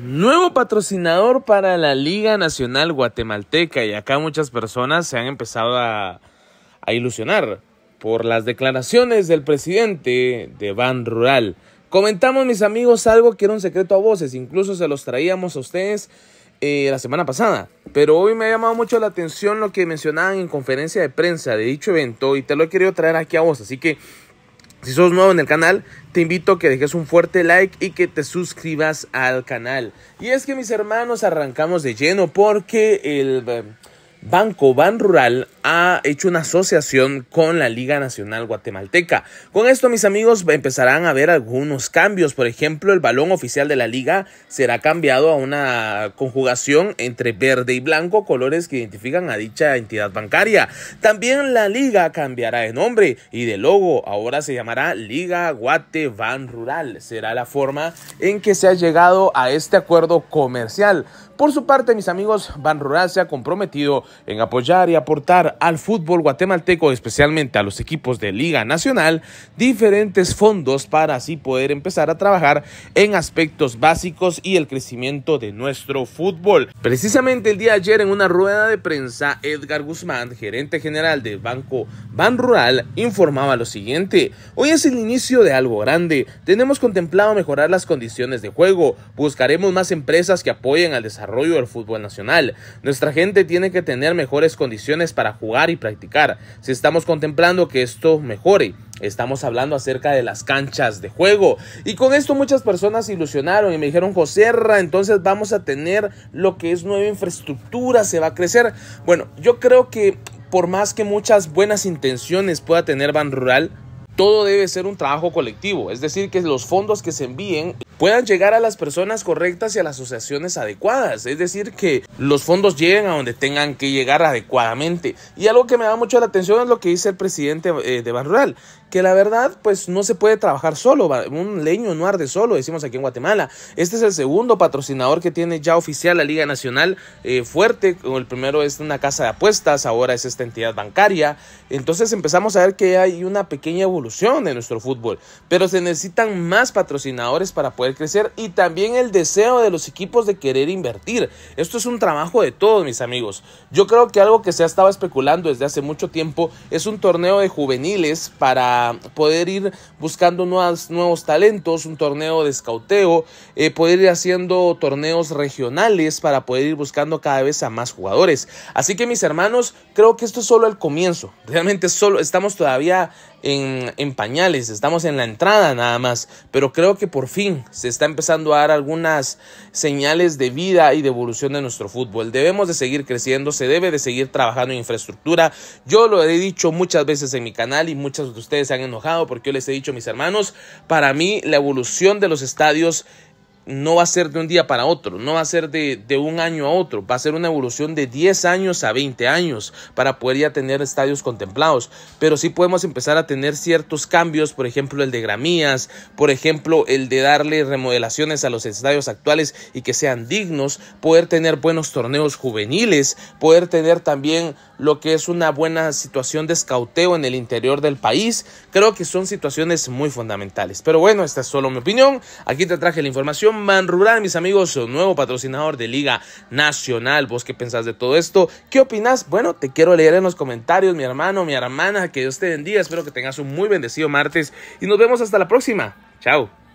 Nuevo patrocinador para la Liga Nacional Guatemalteca y acá muchas personas se han empezado a, ilusionar por las declaraciones del presidente de Ban Rural. Comentamos mis amigos algo que era un secreto a voces, incluso se los traíamos a ustedes eh, la semana pasada. Pero hoy me ha llamado mucho la atención lo que mencionaban en conferencia de prensa de dicho evento y te lo he querido traer aquí a vos. Así que si sos nuevo en el canal, te invito a que dejes un fuerte like y que te suscribas al canal. Y es que mis hermanos arrancamos de lleno porque el eh, Banco Ban Rural ha hecho una asociación con la Liga Nacional Guatemalteca. Con esto, mis amigos, empezarán a ver algunos cambios. Por ejemplo, el balón oficial de la liga será cambiado a una conjugación entre verde y blanco, colores que identifican a dicha entidad bancaria. También la liga cambiará de nombre y de logo. Ahora se llamará Liga Guate Ban Rural. Será la forma en que se ha llegado a este acuerdo comercial. Por su parte, mis amigos, Ban Rural se ha comprometido en apoyar y aportar al fútbol guatemalteco, especialmente a los equipos de Liga Nacional, diferentes fondos para así poder empezar a trabajar en aspectos básicos y el crecimiento de nuestro fútbol. Precisamente el día de ayer en una rueda de prensa, Edgar Guzmán, gerente general del Banco Ban Rural, informaba lo siguiente, hoy es el inicio de algo grande, tenemos contemplado mejorar las condiciones de juego, buscaremos más empresas que apoyen al desarrollo del fútbol nacional. Nuestra gente tiene que tener mejores condiciones para jugar y practicar. Si estamos contemplando que esto mejore, Estamos hablando acerca de las canchas de juego. Y con esto muchas personas ilusionaron y me dijeron, José entonces vamos a tener lo que es nueva infraestructura, se va a crecer. Bueno, yo creo que por más que muchas buenas intenciones pueda tener Ban Rural, todo debe ser un trabajo colectivo. Es decir, que los fondos que se envíen puedan llegar a las personas correctas y a las asociaciones adecuadas. Es decir, que los fondos lleguen a donde tengan que llegar adecuadamente. Y algo que me da mucho la atención es lo que dice el presidente eh, de Ban Rural, que la verdad, pues no se puede trabajar solo. Un leño no arde solo, decimos aquí en Guatemala. Este es el segundo patrocinador que tiene ya oficial la Liga Nacional eh, fuerte. El primero es una casa de apuestas, ahora es esta entidad bancaria. Entonces empezamos a ver que hay una pequeña evolución en nuestro fútbol. Pero se necesitan más patrocinadores para poder crecer y también el deseo de los equipos de querer invertir. Esto es un trabajo de todos, mis amigos. Yo creo que algo que se ha estado especulando desde hace mucho tiempo es un torneo de juveniles para poder ir buscando nuevos talentos, un torneo de escauteo, eh, poder ir haciendo torneos regionales para poder ir buscando cada vez a más jugadores. Así que mis hermanos, creo que esto es solo el comienzo. Realmente solo estamos todavía en, pañales, estamos en la entrada nada más, pero creo que por fin se está empezando a dar algunas señales de vida y de evolución de nuestro fútbol. Debemos de seguir creciendo, se debe de seguir trabajando en infraestructura. Yo lo he dicho muchas veces en mi canal y muchos de ustedes se han enojado porque yo les he dicho, mis hermanos, para mí la evolución de los estadios no va a ser de un día para otro, no va a ser de, un año a otro, va a ser una evolución de 10 años a 20 años para poder ya tener estadios contemplados. Pero sí podemos empezar a tener ciertos cambios, por ejemplo el de gramías, por ejemplo el de darle remodelaciones a los estadios actuales y que sean dignos, poder tener buenos torneos juveniles, poder tener también lo que es una buena situación de escauteo en el interior del país. Creo que son situaciones muy fundamentales. Pero bueno, esta es solo mi opinión. Aquí te traje la información Man Rural, mis amigos, nuevo patrocinador de Liga Nacional. ¿Vos qué pensás de todo esto? ¿Qué opinas? Bueno, te quiero leer en los comentarios, mi hermano, mi hermana. Que Dios te bendiga. Espero que tengas un muy bendecido martes y nos vemos hasta la próxima. Chao.